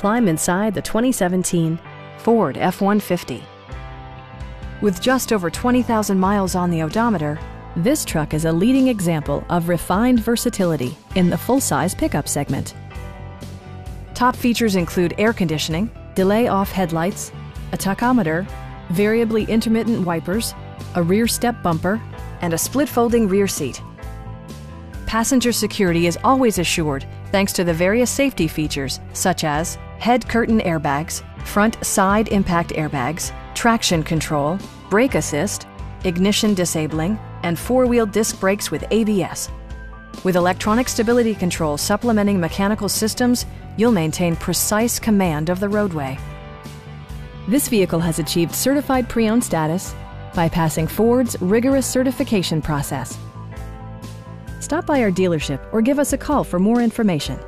climb inside the 2017 Ford F-150. With just over 20,000 miles on the odometer, this truck is a leading example of refined versatility in the full-size pickup segment. Top features include air conditioning, delay-off headlights, a tachometer, variably intermittent wipers, a rear step bumper, and a split-folding rear seat. Passenger security is always assured thanks to the various safety features such as head curtain airbags, front side impact airbags, traction control, brake assist, ignition disabling, and four-wheel disc brakes with ABS. With electronic stability control supplementing mechanical systems, you'll maintain precise command of the roadway. This vehicle has achieved certified pre-owned status by passing Ford's rigorous certification process. Stop by our dealership or give us a call for more information.